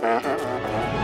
Ha ha ha ha ha!